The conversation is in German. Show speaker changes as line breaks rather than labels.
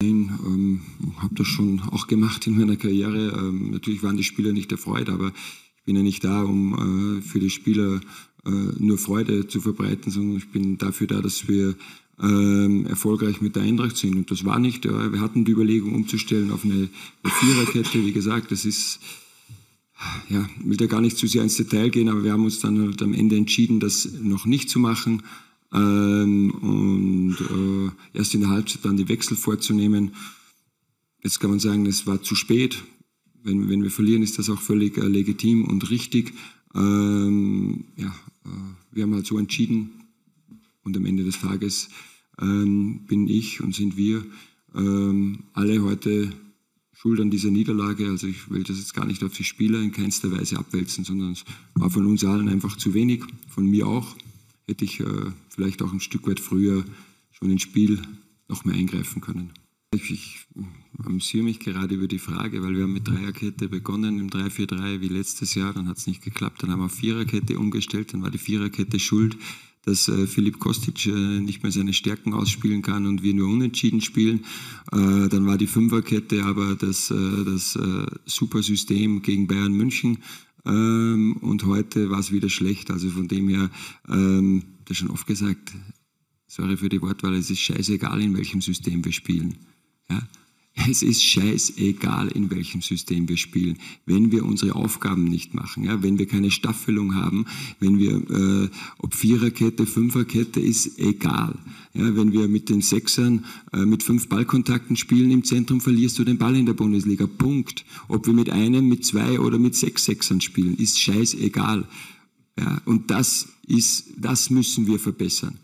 Nein, ähm, habe das schon auch gemacht in meiner Karriere. Ähm, natürlich waren die Spieler nicht erfreut, aber ich bin ja nicht da, um äh, für die Spieler äh, nur Freude zu verbreiten, sondern ich bin dafür da, dass wir ähm, erfolgreich mit der Eintracht sind. Und das war nicht. Äh, wir hatten die Überlegung umzustellen auf eine, Viererkette. Wie gesagt, das ist ja, will da gar nicht zu sehr ins Detail gehen, aber wir haben uns dann halt am Ende entschieden, das noch nicht zu machen ähm, und äh, erst in der Halbzeit dann die Wechsel vorzunehmen. Jetzt kann man sagen, es war zu spät. Wenn, wenn wir verlieren, ist das auch völlig äh, legitim und richtig. Ähm, ja, äh, wir haben halt so entschieden und am Ende des Tages ähm, bin ich und sind wir ähm, alle heute schuld an dieser Niederlage. Also ich will das jetzt gar nicht auf die Spieler in keinster Weise abwälzen, sondern es war von uns allen einfach zu wenig, von mir auch. Hätte ich äh, vielleicht auch ein Stück weit früher schon ins Spiel noch mehr eingreifen können. Ich, ich amüsiere mich gerade über die Frage, weil wir haben mit Dreierkette begonnen im 3-4-3 wie letztes Jahr, dann hat es nicht geklappt, dann haben wir Viererkette umgestellt, dann war die Viererkette schuld, dass äh, Filip Kostic äh, nicht mehr seine Stärken ausspielen kann und wir nur unentschieden spielen. Äh, dann war die Fünferkette aber das, äh, das äh, super System gegen Bayern München. Ähm, und heute war es wieder schlecht. Also von dem her, ähm, das schon oft gesagt, sorry für die Wortwahl, es ist scheißegal, in welchem System wir spielen. Ja? Es ist scheißegal, in welchem System wir spielen. Wenn wir unsere Aufgaben nicht machen, ja, wenn wir keine Staffelung haben, wenn wir, äh, ob Viererkette, Fünferkette, ist egal. Ja, wenn wir mit den Sechsern äh, mit fünf Ballkontakten spielen im Zentrum, verlierst du den Ball in der Bundesliga. Punkt. Ob wir mit einem, mit zwei oder mit sechs Sechsern spielen, ist scheißegal. Ja, und das ist, das müssen wir verbessern.